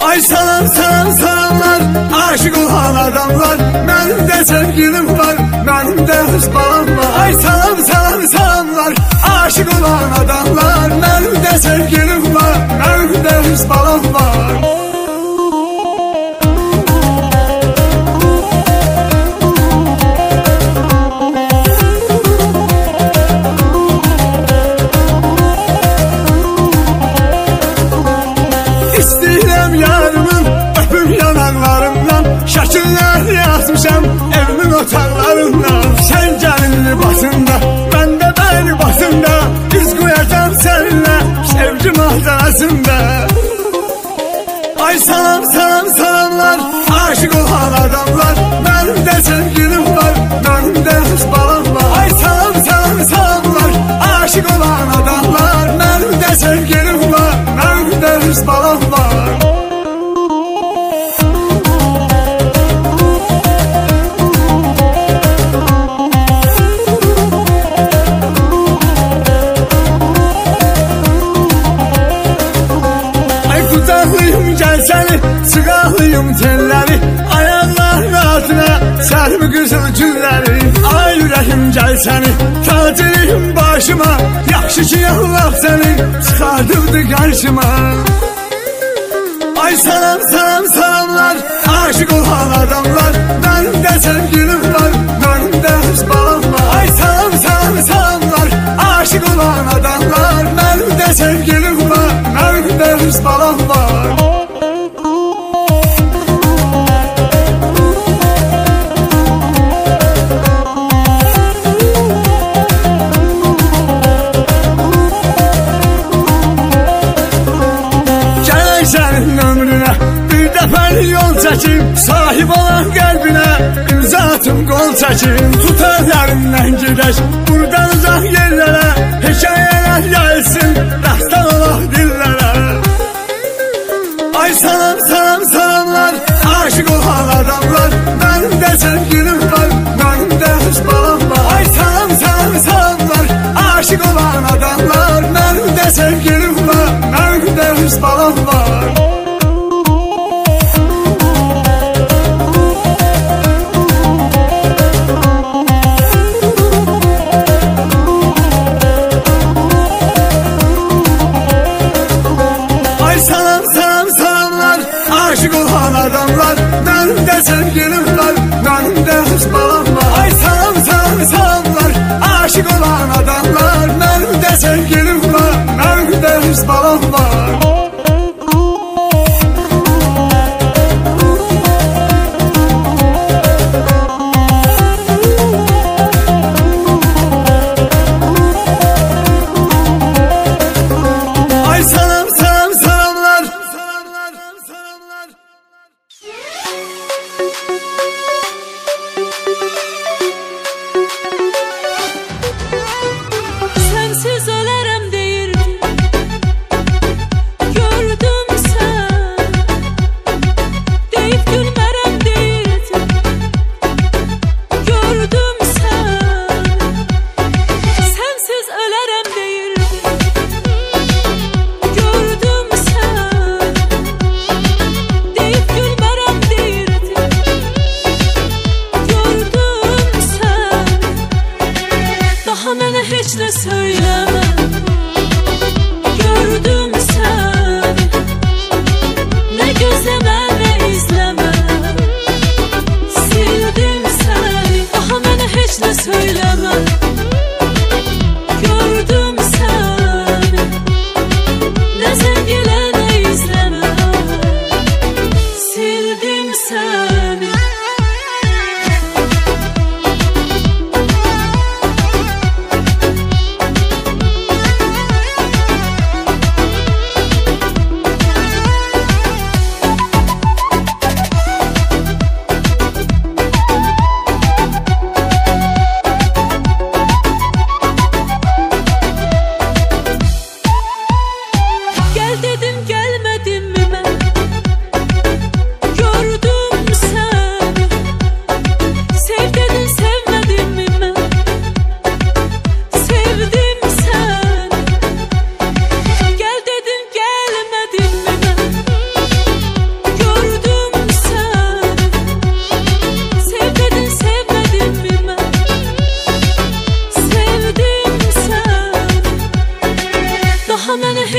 Ay salam salam salamlar. Aşık olan adamlar. Benim sevgilim var Benim de hız balam var. Ay salam salam salamlar. Aşık olan adamlar. Benim sevgilim var Benim de hız balam var sığalayım telləri Ayaqların altına sərmi qızıl gülləri Ay ürəyim gəl səni, taciriyim başıma. Yaxşı ki Allah səni çıxardırdı qarşıma Ay salam salam salamlar, aşık olan adamlar. Mənim də sevgilim çəkim Tutar əlimdən gedək buradan uzaq yerlərə Hekayələr gəlsin dəstən olaq dillərə Ay salam salam salamlar. Aşık olan adamlar. Mənim də sevgilim var, mənim də hız balam var. Ay salam salam salamlar. Aşık olan adamlar. Mənim də sevgilim adamlar Benim de sevgilim var benim de hız balam var ateşle söyle.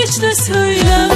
Saçla söyle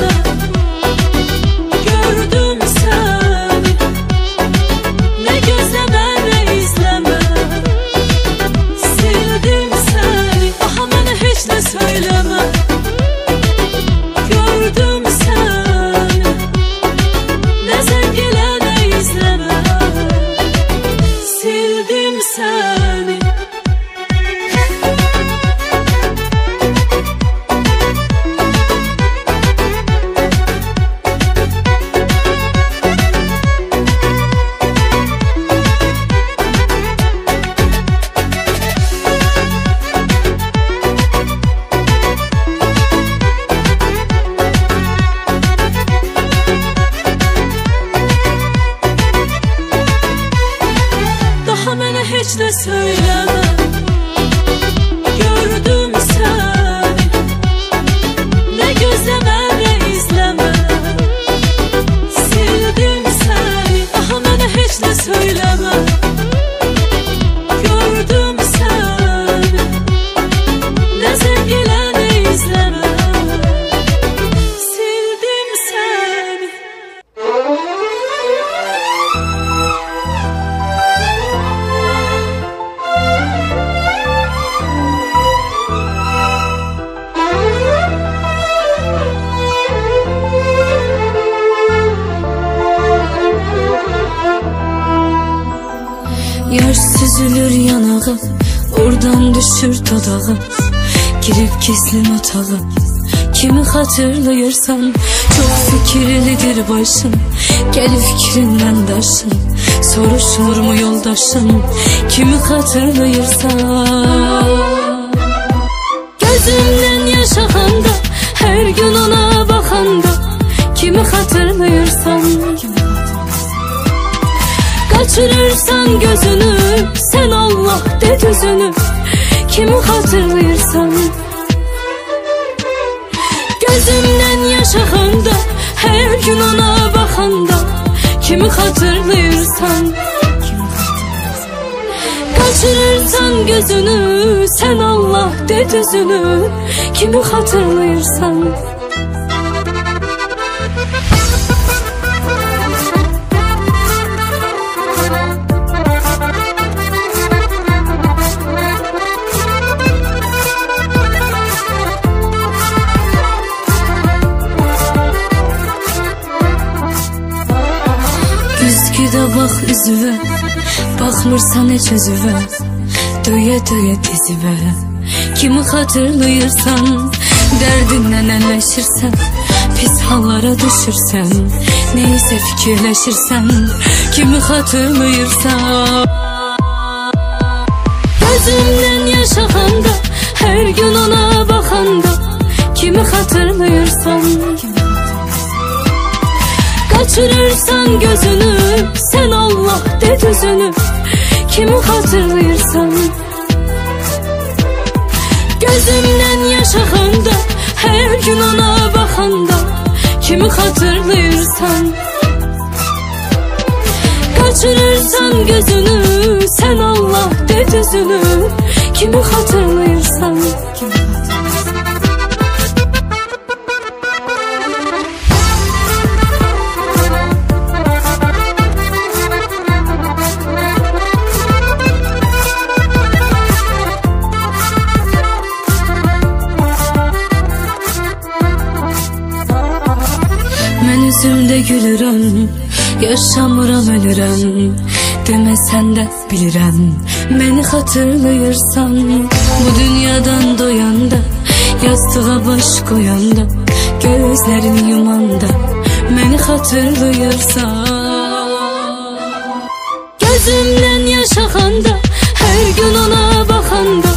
Süzülür yanağım Oradan düşür dodağım. Girip gizlim otağım Kimi hatırlayırsan Çok fikirlidir başım Gel fikrinden daşın Soruşur mu yoldaşın Kimi hatırlayırsan Gözümden Kaçırırsan gözünü Sen Allah de düzünü Kimi hatırlayırsan Gözümden yaş akanda Her gün ona bakanda. Kimi hatırlayırsan Kaçırırsan gözünü Sen Allah de düzünü Kimi hatırlayırsan bax üzüvə Baxmırsan heç özüvə Döyə döyə dizivə Kimi xatırlayırsan Dərdindən əlləşirsən Pis hallara düşürsən Neysə fikirləşirsən Kimi xatırlayırsan Gözümdən yaş axanda Hər gün ona baxanda Kimi xatırlayırsan Kaçırırsan gözünü de düzünü Kimi hatırlayırsan Gözümden yaş akanda Her gün ona bakanda Kimi hatırlayırsan Kaçırırsan gözünü Sen Allah de düzünü Kimi hatırlayırsan Yaşamıram ölürəm Deməsən də bilirəm Məni xatırlayırsan Bu dünyadan doyanda Yastığa baş qoyanda Gözlərini yumanda. Məni xatırlayırsan Gözümdən yaş axanda Hər gün ona baxanda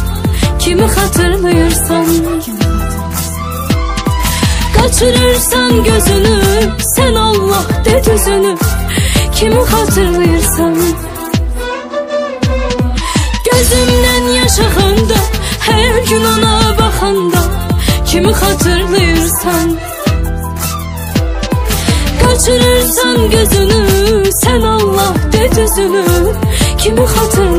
Kimi xatırlayırsan Kaçırırsan gözünü Sen Allah de düzünü kimi xatırlayırsan Gözümdən yaş axanda Hər gün ona baxanda Kimi xatırlayırsan Kaçırırsan gözünü Sən Allah de düzünü Kimi xatırlayırsan